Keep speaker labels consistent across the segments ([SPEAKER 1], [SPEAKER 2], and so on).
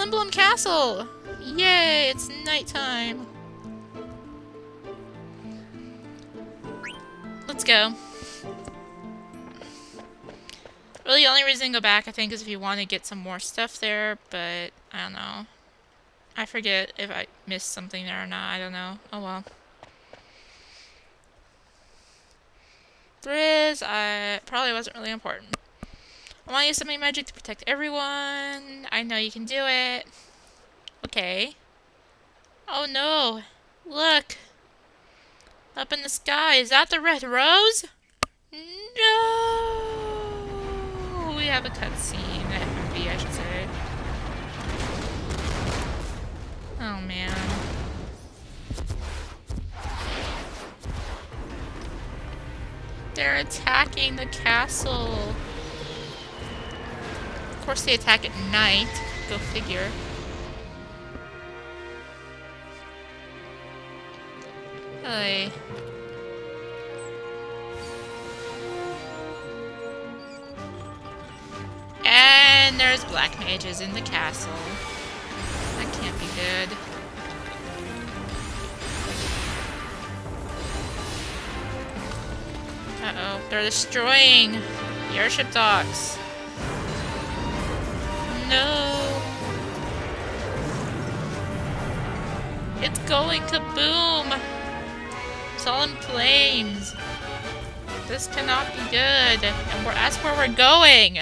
[SPEAKER 1] Lindblum Castle! Yay, it's nighttime. Let's go. Really, the only reason to go back, I think, is if you want to get some more stuff there, but I don't know. I forget if I missed something there or not. I don't know. Oh well. Thriz, I uh, probably wasn't really important. I want to use some magic to protect everyone. I know you can do it. Okay. Oh no. Look. Up in the sky. Is that the red rose? No. We have a cutscene. FMV, I should say. Oh man. They're attacking the castle. Course they attack at night. Go figure. Hey. And there's black mages in the castle. That can't be good. Uh-oh. They're destroying the airship docks. No. It's going to boom. It's all in flames. This cannot be good. And we're, that's where we're going.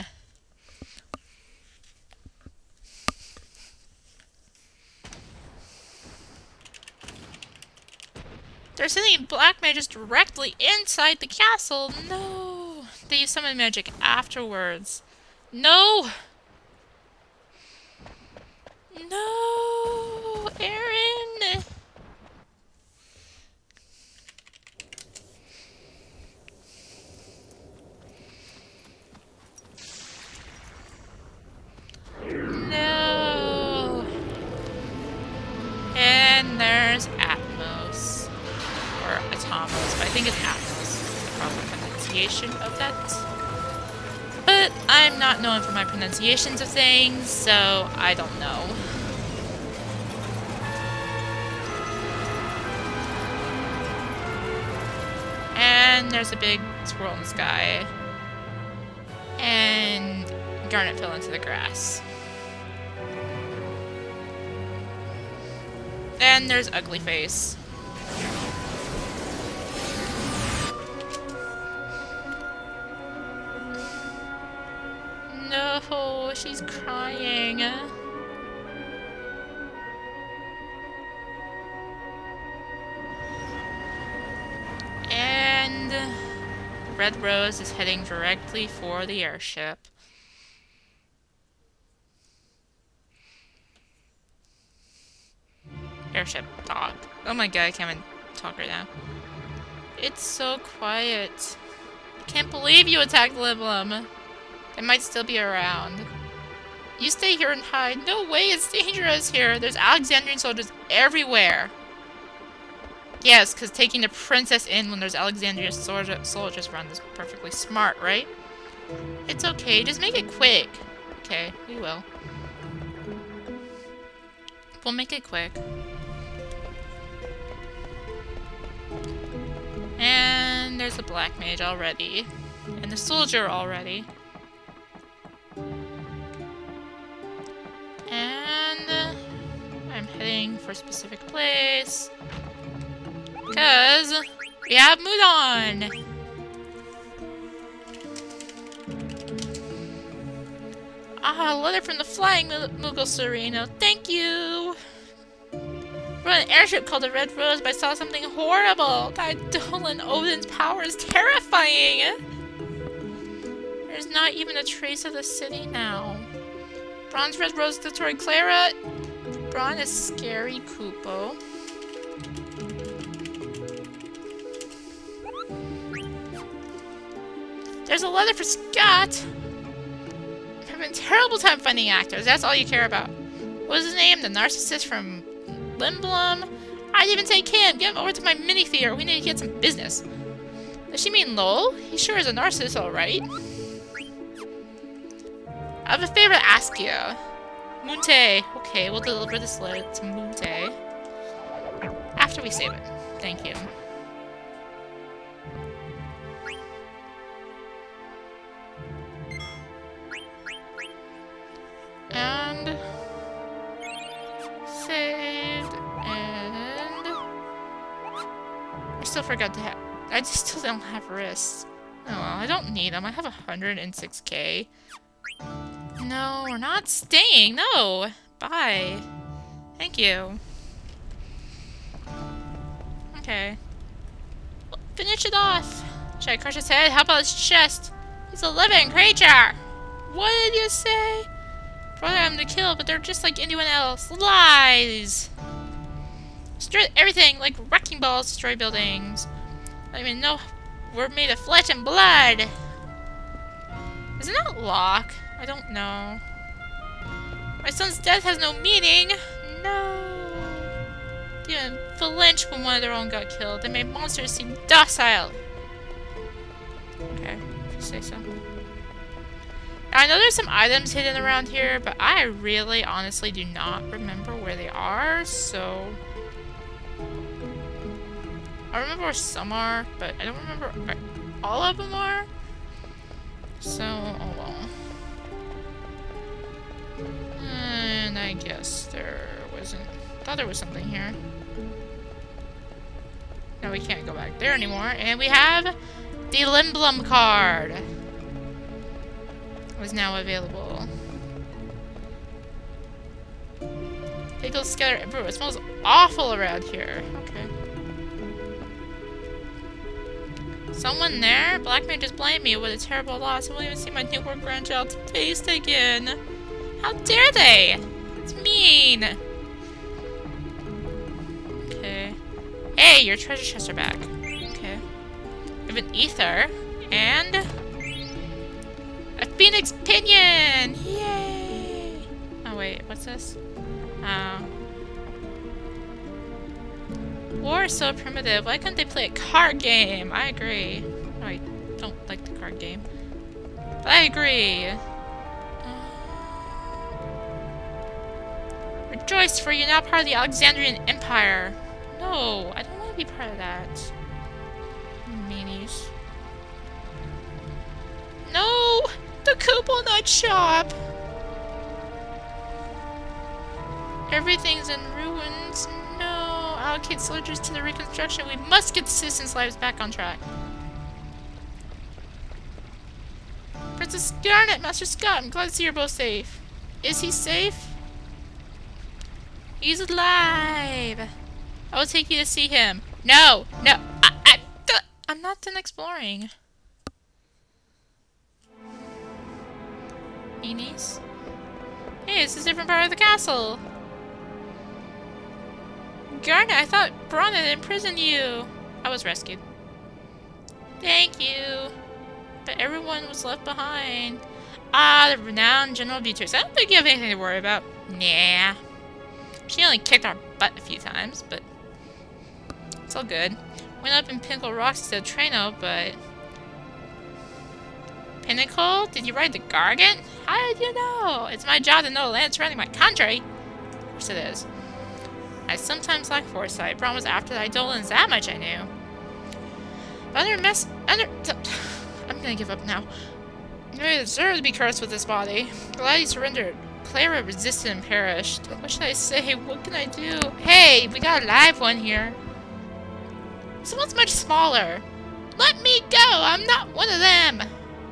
[SPEAKER 1] They're sending black mages directly inside the castle. No. They use summon magic afterwards. No. No, Erin. No. And there's Atmos. Or Atomos, but I think it's Atmos. The proper pronunciation of that. But I'm not known for my pronunciations of things, so I don't know. There's a big swirl in the sky. And Garnet fell into the grass. And there's Ugly Face. No, she's crying. Red Rose is heading directly for the airship. Airship dog. Oh my god, I can't even talk right now. It's so quiet. I can't believe you attacked Lindblum. They might still be around. You stay here and hide. No way, it's dangerous here. There's Alexandrian soldiers everywhere. Yes, because taking the princess in when there's Alexandrian soldier soldiers around is perfectly smart, right? It's okay, just make it quick. Okay, we will. We'll make it quick. And there's a black mage already. And the soldier already. And I'm heading for a specific place. Because we have Mudon! Ah, a letter from the Flying Moogle Sereno. Thank you! We're on an airship called the Red Rose, but I saw something horrible. That Dolan Odin's power is terrifying! There's not even a trace of the city now. Brahne's Red Rose Tori Cleyra. Brahne is scary Kupo. There's a letter for Scott! I'm having a terrible time finding actors. That's all you care about. What was his name? The narcissist from Lindblum? I'd even say Kim, get him over to my mini theater. We need to get some business. Does she mean Lowell? He sure is a narcissist, alright. I have a favor to ask you. Moonte! Okay, we'll deliver this letter to Moonte. After we save it. Thank you. Forgot to have... I just still don't have wrists. Oh well, I don't need them. I have 106k. No, we're not staying. No. Bye. Thank you. Okay. finish it off. Should I crush his head? How about his chest? He's a living creature. What did you say? Probably I'm to kill, but they're just like anyone else. Lies! Destroy everything, like wrecking balls destroy buildings. I mean, no, we're made of flesh and blood. Isn't that Locke? I don't know. My son's death has no meaning. No. Even flinch when one of their own got killed. They made monsters seem docile. Okay, if you say so. I know there's some items hidden around here, but I really, honestly do not remember where they are, so... I remember where some are, but I don't remember where all of them are. So, oh well. And I guess there wasn't... thought there was something here. No, we can't go back there anymore. And we have the Lindblum card. Was now available. Pickles scatter everywhere. It smells awful around here. Someone there? Black man just blamed me with a terrible loss. I won't even see my newborn grandchild's face again. How dare they? It's mean. Okay. Hey, your treasure chests are back. Okay. We have an ether. And... A phoenix pinion! Yay! Oh wait, what's this? Oh. War is so primitive. Why couldn't they play a card game? I agree. I don't like the card game. But I agree. Uh, rejoice, for you're now part of the Alexandrian Empire. No, I don't want to be part of that. Meanies. No! The Koopa Nut Shop! Everything's in ruins. Allocate soldiers to the reconstruction. We must get the citizens' lives back on track. Princess Garnet, Master Scott, I'm glad to see you're both safe. Is he safe? He's alive! I will take you to see him. No! No! I, I, I'm not done exploring. Meanies? Hey, it's a different part of the castle! Garnet, I thought Brahne had imprisoned you! I was rescued. Thank you! But everyone was left behind. Ah, the renowned General Beatrix. I don't think you have anything to worry about. Nah. She only kicked our butt a few times, but it's all good. Went up in Pinnacle Rocks instead of Treno, but... Pinnacle? Did you ride the Gargant? How did you know? It's my job to know the land surrounding my country. Of course it is. I sometimes lack foresight. Brahne was after the Eidolons, that much I knew. But under mess... Under... I'm gonna give up now. You deserve to be cursed with this body. Glad you surrendered. Cleyra resisted and perished. What should I say? What can I do? Hey, we got a live one here. Someone's much smaller. Let me go! I'm not one of them!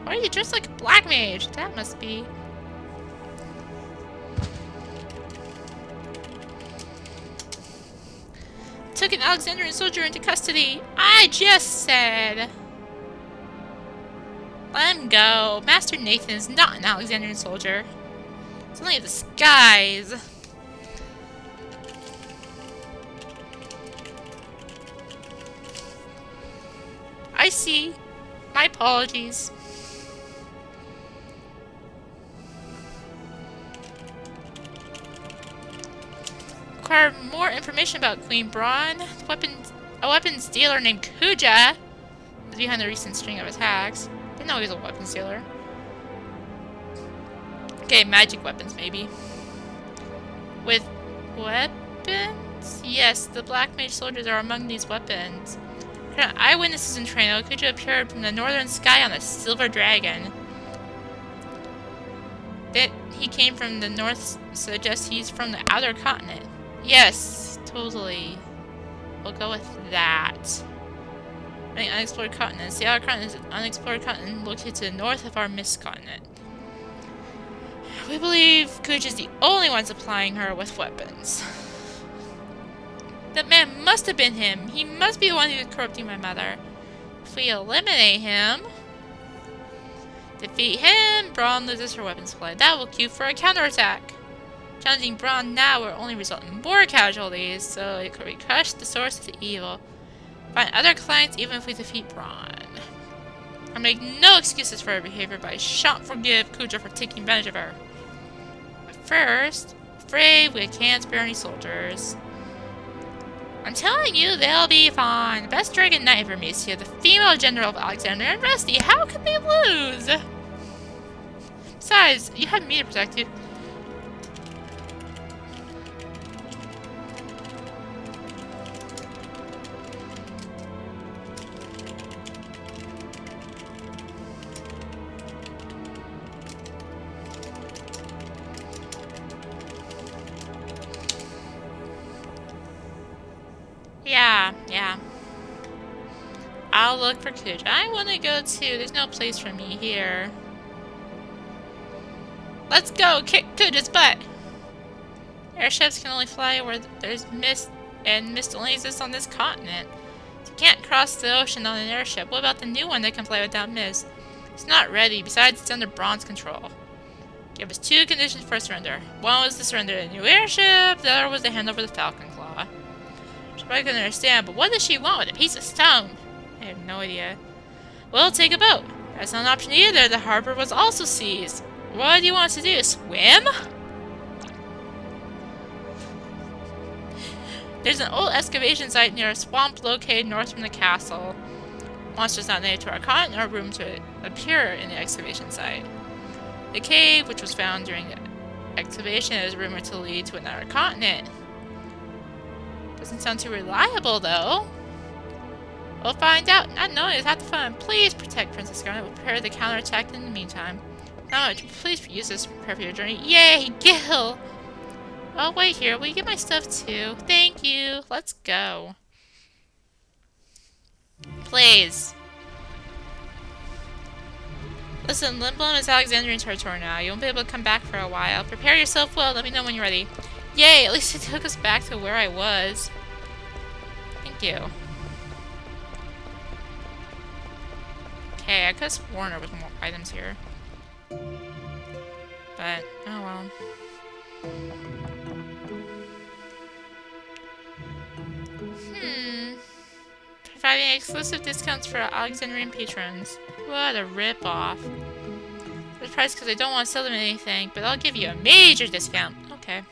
[SPEAKER 1] Why are you dressed like a black mage? That must be... Took an Alexandrian soldier into custody. I just said... Let him go. Master Nathan is not an Alexandrian soldier. It's only a disguise. I see. My apologies. Require more information about Queen Brahne. Weapons, a weapons dealer named Kuja is behind the recent string of attacks. Didn't know he was a weapons dealer. Okay, magic weapons, maybe. With weapons? Yes, the Black Mage soldiers are among these weapons. Eyewitnesses in Treno, oh, Kuja appeared from the northern sky on a silver dragon. That he came from the north suggests he's from the outer continent. Yes, totally. We'll go with that. Many unexplored continent. The outer continent is an unexplored continent located to the north of our mist continent. We believe Kuja is the only one supplying her with weapons. That man must have been him. He must be the one who is corrupting my mother. If we eliminate him... Defeat him, Brahne loses her weapon supply. That will cue for a counterattack. Challenging Brahne now will only result in more casualties, so it could crush the source of the evil. Find other clients even if we defeat Brahne. I make no excuses for her behavior, but I shan't forgive Kuja for taking advantage of her. But first, afraid we can't spare any soldiers. I'm telling you, they'll be fine. The best Dragon Knight ever meets here, the female general of Alexander and Rusty. How could they lose? Besides, you have me to protect you. Yeah, yeah. I'll look for Kuja. I want to go too. There's no place for me here. Let's go! Kick Kuja's butt! Airships can only fly where there's mist, and mist only exists on this continent. You can't cross the ocean on an airship. What about the new one that can fly without mist? It's not ready. Besides, it's under Brahne's control. Give us two conditions for surrender. One was to surrender a new airship, the other was to hand over the Falcon. I can understand, but what does she want with a piece of stone? I have no idea. We'll take a boat. That's not an option either. The harbor was also seized. What do you want to do? Swim? There's an old excavation site near a swamp located north from the castle. Monsters not native to our continent are room to appear in the excavation site. The cave, which was found during the excavation, is rumored to lead to another continent. Doesn't sound too reliable, though. We'll find out. Not knowing is half the fun. Please protect Princess Garnet. We'll prepare the counterattack in the meantime. Now, please use this to prepare for your journey. Yay, Gil! Oh, wait here. Will you get my stuff, too? Thank you. Let's go. Please. Listen, Lindblum is Alexandrian territory now. You won't be able to come back for a while. Prepare yourself well. Let me know when you're ready. Yay, at least it took us back to where I was. Thank you. Okay, I could have sworn there was more items here. But, oh well. Hmm. Providing exclusive discounts for Alexandrian patrons. What a rip-off. The price because I don't want to sell them anything, but I'll give you a major discount. Okay.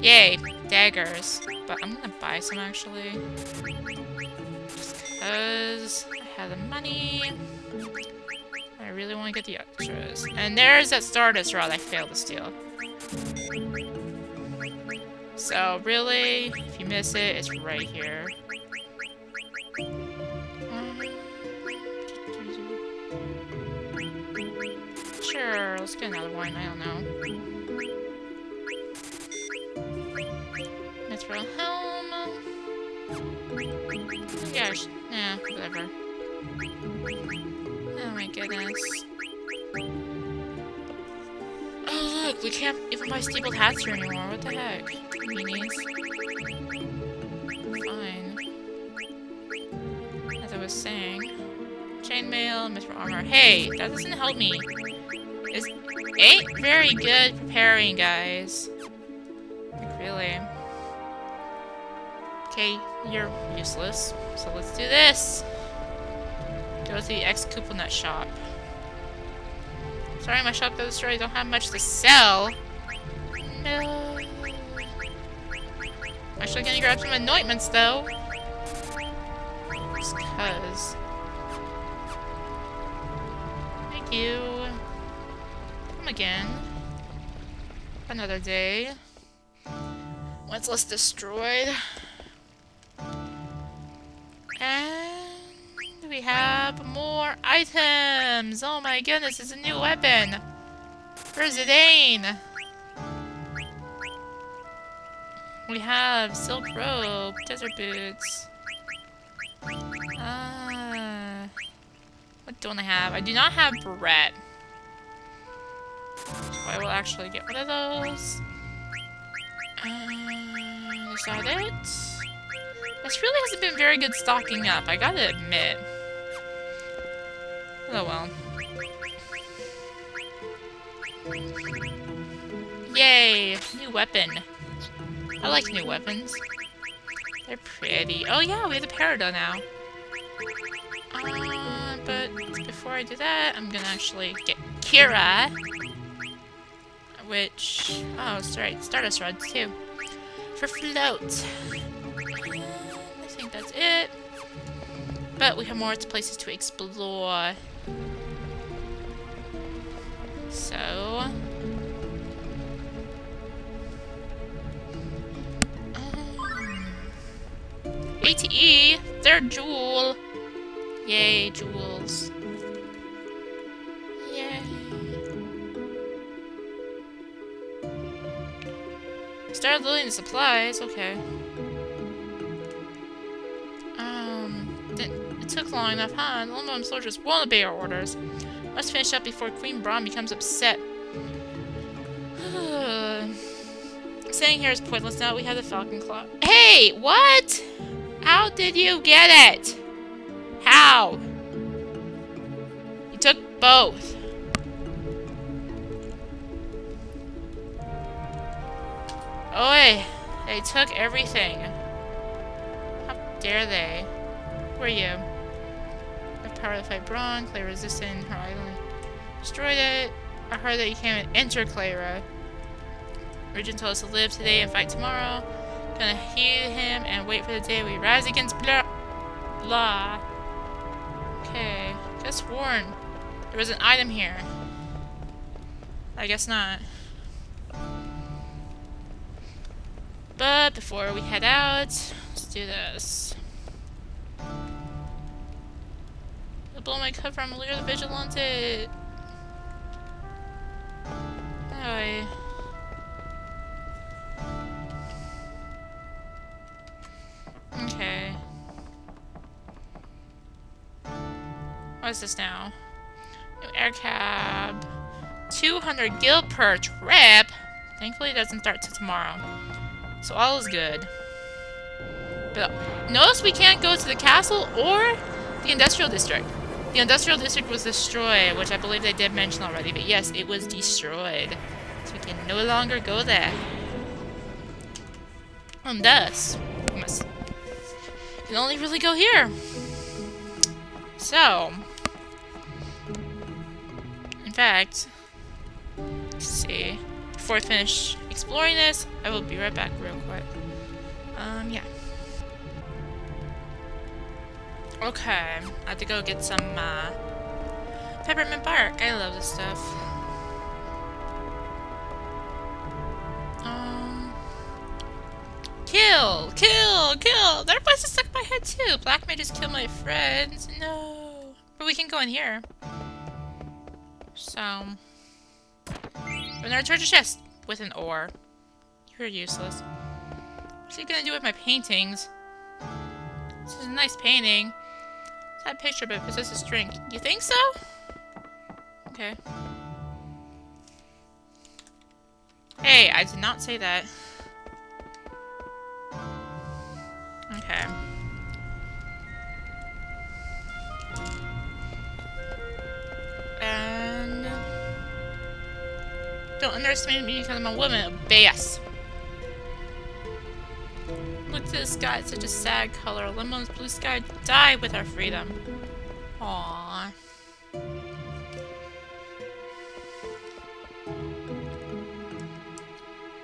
[SPEAKER 1] Yay, daggers. But I'm gonna buy some actually. Just because I have the money. I really want to get the extras. And there's that Stardust rod I failed to steal. So really, if you miss it, it's right here. Um, sure, let's get another one, I don't know. Yeah, whatever. Oh my goodness. Oh look, we can't even buy stapled hats here anymore. What the heck? Meanies. Fine. As I was saying. Chainmail, mithril armor. Hey, that doesn't help me. Is ain't very good preparing, guys. Okay, you're useless. So let's do this. Go to the ex-Couponut shop. Sorry, my shop destroyed. I don't have much to sell. No. Actually gonna grab some anointments, though. Just cause. Thank you. Come again. Another day. Once less destroyed? And we have more items! Oh my goodness, it's a new weapon! Where's Zidane? We have silk robe, desert boots. Ah, what don't I have? I do not have Brett. So I will actually get one of those. Uh, is that it? This really hasn't been very good stocking up, I gotta admit. Oh well. Yay! New weapon. I like new weapons. They're pretty. Oh yeah, we have the Peridot now. Uh, but before I do that, I'm gonna actually get Kira. Which... Oh, sorry, Stardust Rods too. For float. But we have more places to explore. So... Um, ATE! Third jewel! Yay, jewels. Yay. Start loading the supplies, okay. Long enough, huh? The Lindblum soldiers won't obey our orders. Must finish up before Queen Brahne becomes upset. Saying here is pointless now we have the Falcon Claw. Hey, what? How did you get it? How? You took both. Oi! They took everything. How dare they? Who are you? Power to fight Brahne, clay resistant, her island. Destroyed it. I heard that you and enter Cleyra. Regent told us to live today and fight tomorrow. Gonna heal him and wait for the day we rise against blah. Blah. Okay. Just warn. There was an item here. I guess not. But before we head out, let's do this. Blow my cover, I'm the Vigilante. Anyway. Okay. What is this now? New air cab. 200 gil per trip? Thankfully it doesn't start till tomorrow. So all is good. But notice we can't go to the castle or the industrial district. The industrial district was destroyed, which I believe they did mention already. But yes, it was destroyed. So we can no longer go there. And thus, we must can only really go here. So, in fact, let's see. Before I finish exploring this, I will be right back real quick. Um, yeah. Okay, I have to go get some, uh, peppermint bark. I love this stuff. Um, Kill! Kill! Kill! That voice is stuck in my head too! Black may just kill my friends. No. But we can go in here. So... Return to chest with an ore. You're useless. What's he gonna do with my paintings? This is a nice painting. That picture but possesses strength. You think so? Okay. Hey, I did not say that. Okay. And... Don't underestimate me because I'm a woman. Bass. Look to the sky, it's such a sad color. Limo's blue sky die with our freedom. Aww.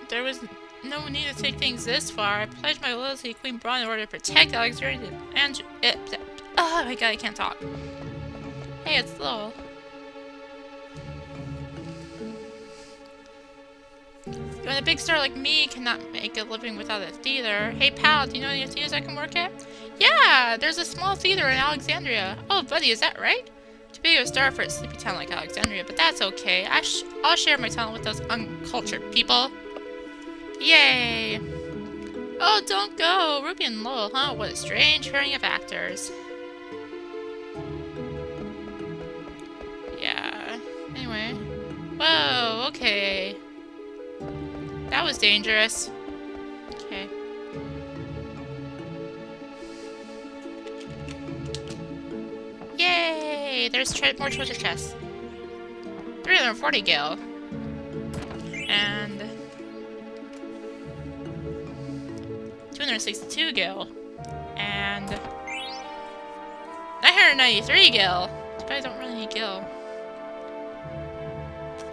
[SPEAKER 1] There was no need to take things this far. I pledge my loyalty to Queen Brahne in order to protect Alexandria and... It, eh, oh my god, I can't talk. Hey, it's Lowell. When a big star like me cannot make a living without a theater. Hey pal, do you know any theaters I can work at? Yeah, there's a small theater in Alexandria. Oh buddy, is that right? To be a star for a sleepy town like Alexandria, but that's okay. I sh I'll share my talent with those uncultured people. Yay! Oh, don't go! Ruby and Lowell, huh? What a strange pairing of actors. Yeah. Anyway. Whoa, okay. That was dangerous. Okay. Yay! There's tre more treasure chests. 340 gil. And... 262 gil. And... 993 gil. But I don't really need gil.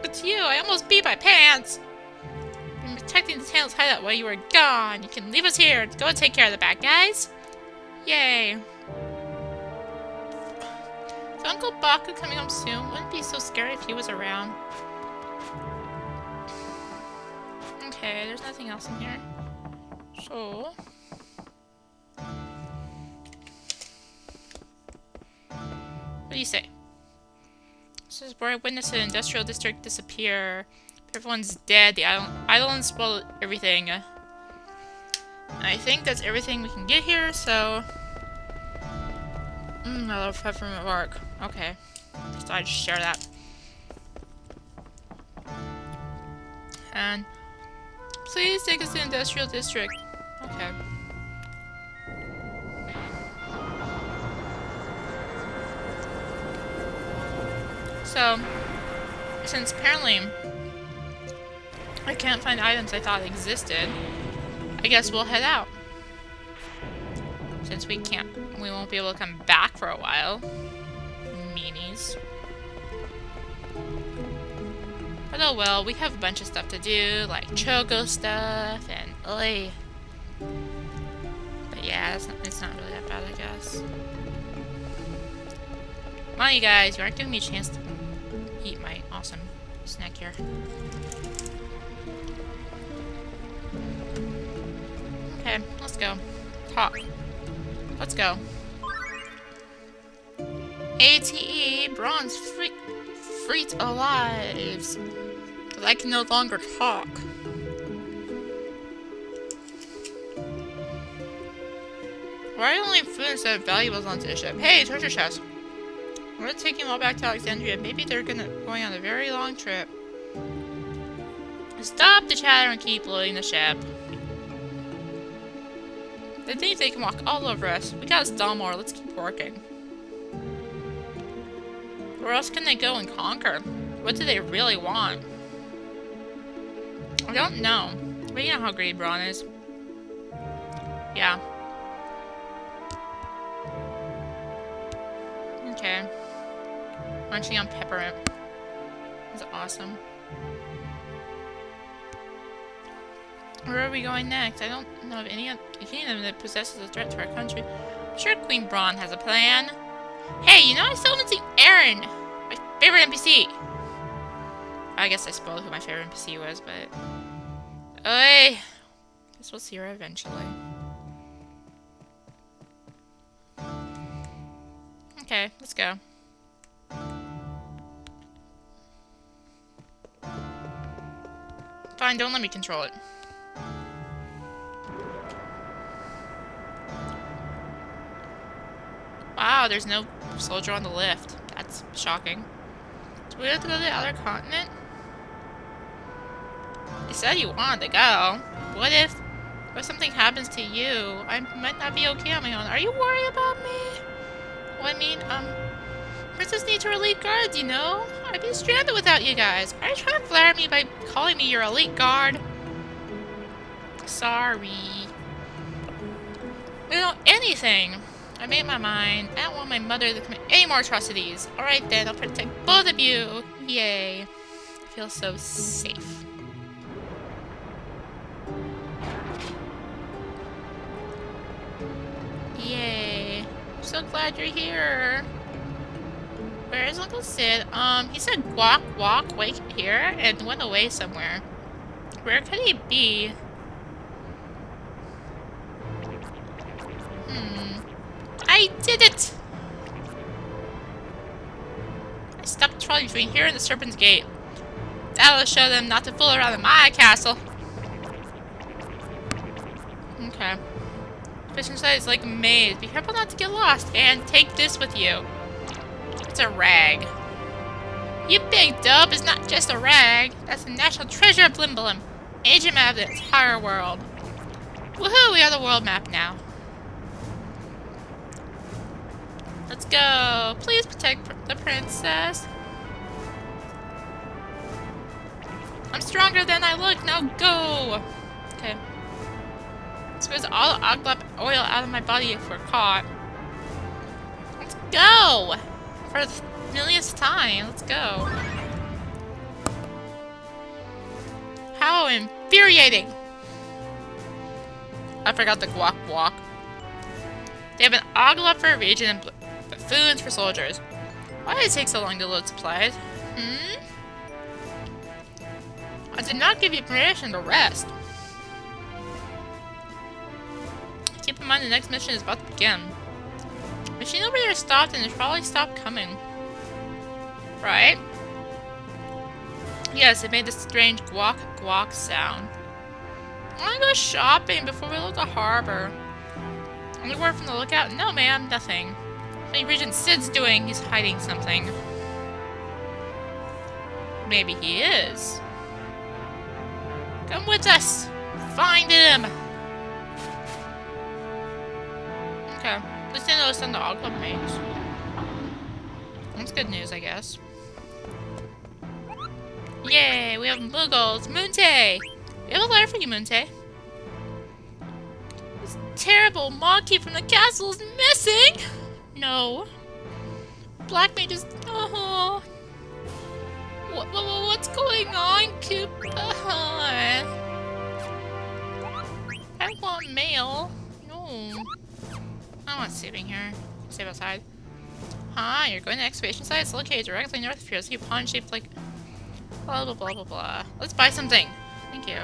[SPEAKER 1] It's you! I almost beat my pants! Protecting the Tails hideout while you were gone. You can leave us here. Go and take care of the bad guys. Yay. Is Uncle Baku coming home soon? Wouldn't be so scary if he was around. Okay, there's nothing else in here. So... What do you say? This is where I witnessed an industrial district disappear. Everyone's dead. The island, island spoiled everything. I think that's everything we can get here, so... Mmm, I love peppermint bark. Okay. Just thought I'd share that. And... Please take us to industrial district. Okay. So, since apparently I can't find items I thought existed, I guess we'll head out. Since we can't, we won't be able to come back for a while. Meanies. But oh well, we have a bunch of stuff to do, like Choco stuff, and oi. But yeah, it's not, it's not really that bad, I guess. Come on, you guys, you aren't giving me a chance to eat my awesome snack here. Let's go. Talk. Let's go. ATE Bronze Free Freet Alive. I can no longer talk. Why only food instead of valuables onto the ship? Hey, treasure chest. We're taking all back to Alexandria. Maybe they're gonna going on a very long trip. Stop the chatter and keep loading the ship. They think they can walk all over us. We gotta. Let's keep working. Where else can they go and conquer? What do they really want? I don't know. You know how great Brahne is. Yeah. Okay. Munching on peppermint. That's awesome. Where are we going next? I don't know of any kingdom that possesses a threat to our country. I'm sure Queen Brahne has a plan. Hey, you know I still haven't seen Erin! My favorite NPC! I guess I spoiled who my favorite NPC was, but... Oi! Guess we'll see her eventually. Okay, let's go. Fine, don't let me control it. Wow, there's no soldier on the lift. That's shocking. Do we have to go to the other continent? You said you wanted to go. What if, if something happens to you? I might not be okay on my own. Are you worried about me? Well, I mean, um, Princess needs her elite guards, you know? I'd be stranded without you guys. Are you trying to flatter me by calling me your elite guard? Sorry. We don't anything. I made my mind. I don't want my mother to commit any more atrocities. Alright then, I'll protect both of you. Yay. I feel so safe. Yay. I'm so glad you're here. Where is Uncle Cid? Um, he said walk, walk, wait here, and went away somewhere. Where could he be? I did it! I stopped trolling between here and the Serpent's Gate. That'll show them not to fool around in my castle. Okay. Fishing site is like a maze. Be careful not to get lost. And take this with you. It's a rag. You big dub is not just a rag. That's the national treasure of Lindblum. Agent map of the entire world. Woohoo! We are the world map now. Let's go. Please protect pr the princess. I'm stronger than I look. Now go. Okay. Squeeze all the Oglop oil out of my body if we're caught. Let's go! For the millionth time. Let's go. How infuriating! I forgot the guac walk. They have an Oglop for a region and for soldiers. Why did it take so long to load supplies? Hmm? I did not give you permission to rest. Keep in mind the next mission is about to begin. Machine over there stopped and it's probably stopped coming. Right? Yes, it made this strange guac guac sound. I wanna go shopping before we leave the harbor. Any word from the lookout? No, ma'am, nothing. Any Regent Cid's doing? He's hiding something. Maybe he is. Come with us! Find him! Okay. I know it's on the Oglop page. That's good news, I guess. Yay! We have Moogles! Moonte! We have a letter for you, Moonte. This terrible monkey from the castle is missing! No. Black Mage is... Oh. What, what, what's going on, Koopa? I want mail. No. I want saving here. Save outside. Hi, you're going to excavation site. It's located directly north of here. See a pond shaped like blah blah blah blah blah. Let's buy something. Thank you.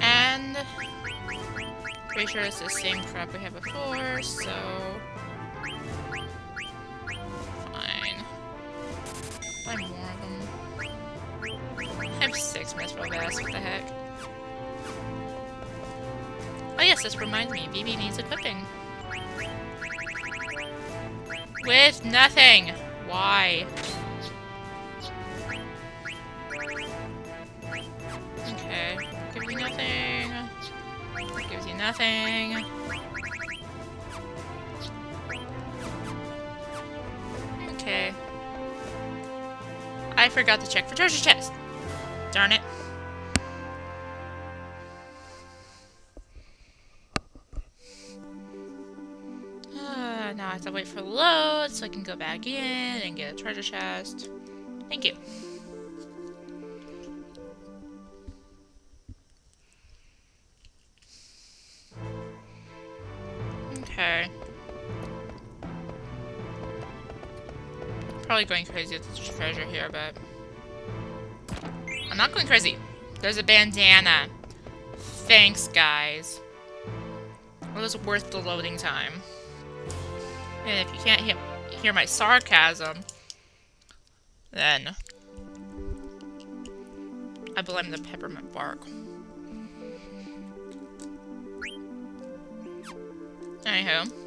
[SPEAKER 1] And pretty sure it's the same crap we had before, so fine. Buy more of them. I have six Mithril Vest, what the heck? Oh yes, this reminds me, Vivi needs equipping. With nothing! Why? Okay, gives you nothing. Gives you nothing. Okay. I forgot to check for treasure chest. Darn it. Ah, now I have to wait for load so I can go back in and get a treasure chest. Thank you. Probably going crazy with the treasure here, but... I'm not going crazy. There's a bandana. Thanks, guys. It was worth the loading time. And if you can't he hear my sarcasm, then I blame the peppermint bark. Anywho.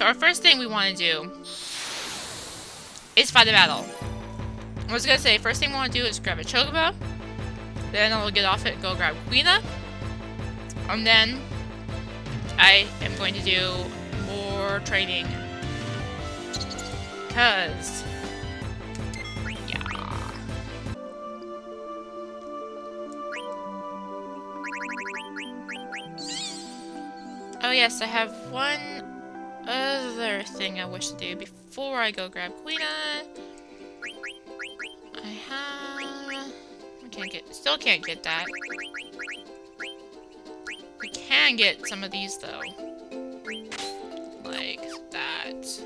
[SPEAKER 1] So our first thing we want to do is fight the battle. I was gonna say, first thing we want to do is grab a chocobo. Then I'll get off it, go grab Quina. And then I am going to do more training. Cause yeah. Oh yes, I have one other thing I wish to do before I go grab Quina. I have I can't get still can't get that. We can get some of these though. Like that.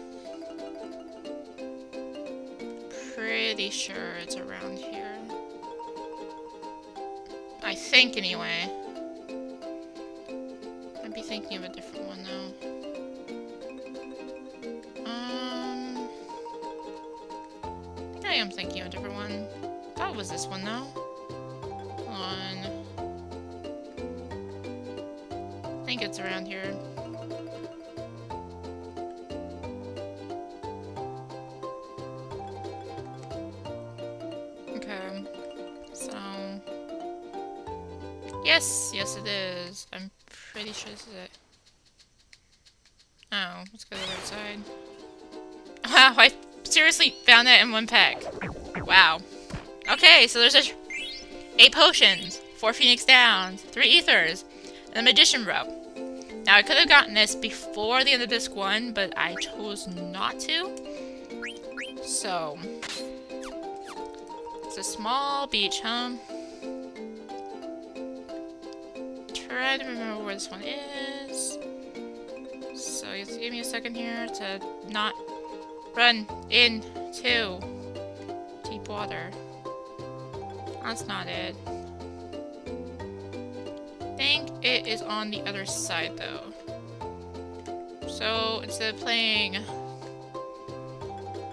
[SPEAKER 1] pretty sure it's around here. I think, anyway. I'd be thinking of a different was this one, though. On... I think it's around here. Okay. So. Yes, yes it is. I'm pretty sure this is it. Oh, let's go to the other side. Wow, I seriously found that in one pack. Wow. Okay, so there's a eight potions, four phoenix downs, three ethers, and a magician robe. Now I could have gotten this before the end of disc one, but I chose not to. So it's a small beach, huh? try to remember where this one is. So you have to give me a second here to not run into deep water. That's not it. I think it is on the other side though. So instead of playing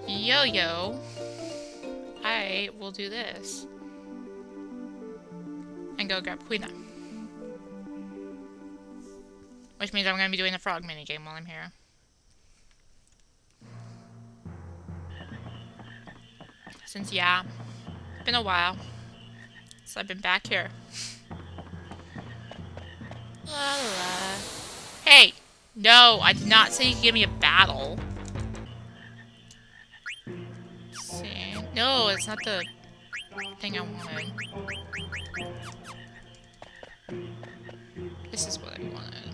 [SPEAKER 1] yo-yo, I will do this. And go grab Quina. Which means I'm going to be doing the frog minigame while I'm here. Since, yeah, it's been a while I've been back here. La, la. Hey! No, I did not say you could give me a battle. Let's see. No, it's not the thing I wanted. This is what I wanted.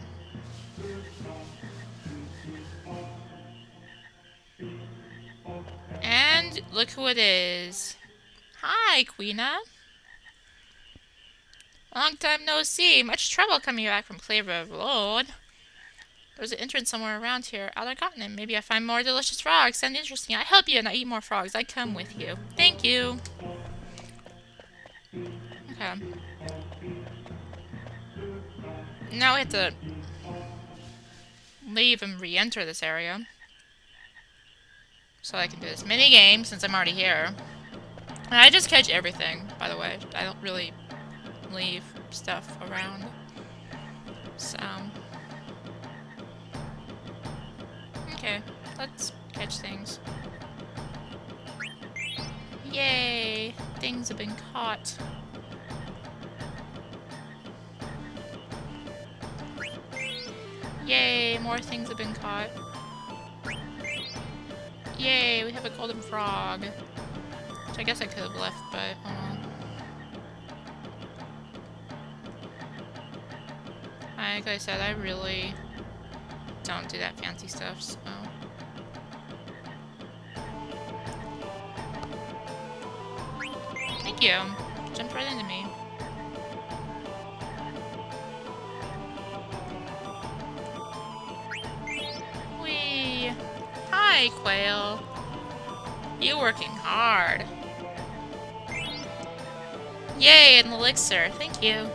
[SPEAKER 1] And look who it is. Hi, Quina. Long time no see. Much trouble coming back from Clavor Road. There's an entrance somewhere around here. Outer continent. Maybe I find more delicious frogs. Sound interesting. I help you and I eat more frogs. I come with you. Thank you. Okay. Now we have to leave and re-enter this area. So I can do this mini game since I'm already here. And I just catch everything, by the way. I don't really leave stuff around. So... Okay, let's catch things. Yay! Things have been caught. Yay, more things have been caught. Yay, we have a golden frog. Which I guess I could have left, but oh Like I said, I really don't do that fancy stuff, so... Thank you. Jumped right into me. Hi, Quale. You're working hard. Yay, an elixir. Thank you.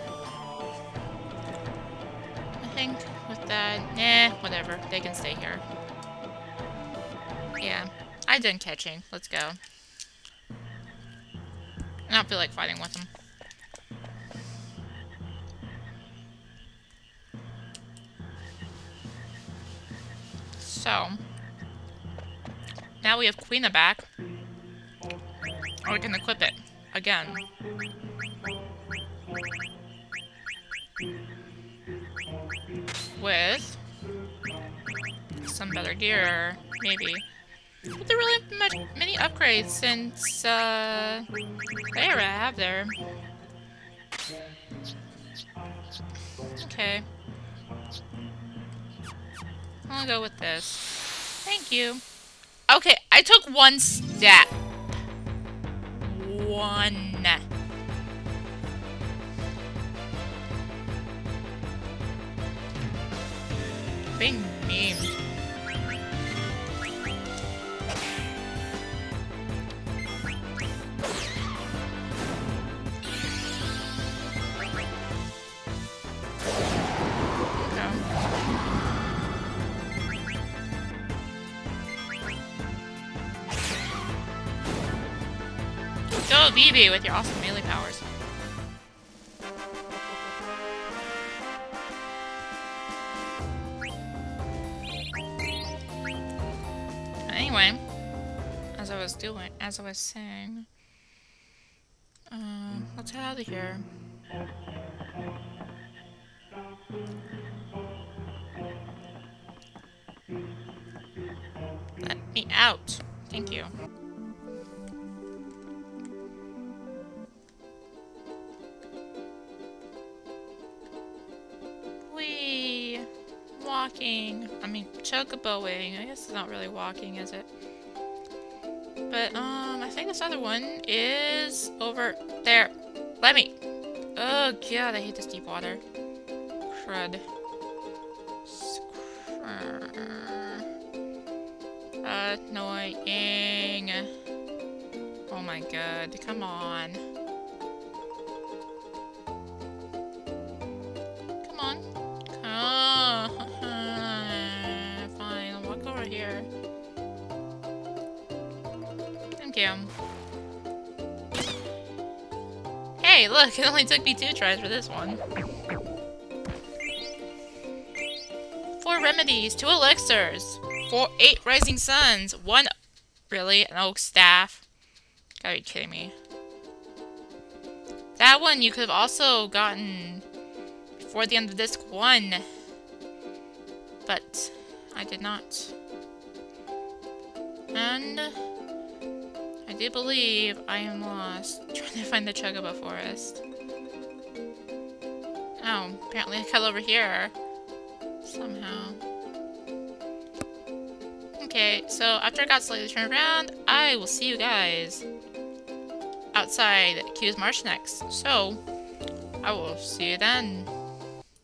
[SPEAKER 1] With that... Nah, eh, whatever. They can stay here. Yeah. I done catching. Let's go. I don't feel like fighting with them. So... Now we have Quina back. Or we can equip it again. With some better gear, maybe. But there really much many upgrades since uh Cleyra have there. Okay. I'll go with this. Thank you. Okay, I took one step. One. big name. Go, Vivi, with your awesome melee as I was saying, uh, let's head out of here. Let me out. Thank you. Walking. I mean, chocoboing. I guess it's not really walking, is it? But, um, this other one is over there. Let me. Oh, God, I hate this deep water. Crud. Annoying. Oh my god, come on. Hey, look, it only took me two tries for this one. Four remedies, two elixirs, four, eight rising suns, one, really, an oak staff. Gotta be kidding me. That one you could have also gotten before the end of disc one, but I did not. And I do believe I am lost trying to find the Chocobo Forest. Oh, apparently I cut over here. Somehow. Okay, so after I got slightly turned around, I will see you guys outside Qu's Marsh next. So, I will see you then.